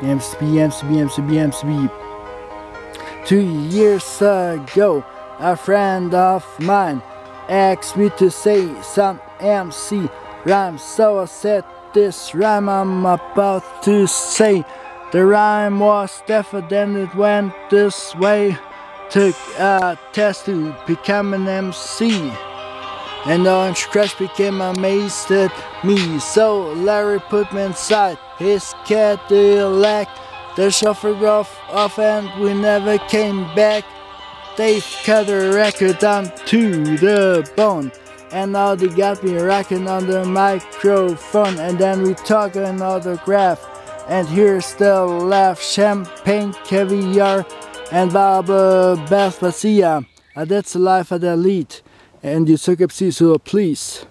MCB, MCB, MCB, MCB. Two years ago, a friend of mine asked me to say some MC rhyme, so I said this rhyme I'm about to say. The rhyme was different then it went this way. Took a test to become an MC. And Orange Crush became amazed at me. So Larry put me inside his Cadillac. The chauffeur drove off and we never came back. They cut the record down to the bone. And now they got me rocking on the microphone. And then we talk an autograph. And here's the laugh, champagne, caviar, and Baba Bath Basia. Uh, that's the life of the elite. And you up so please.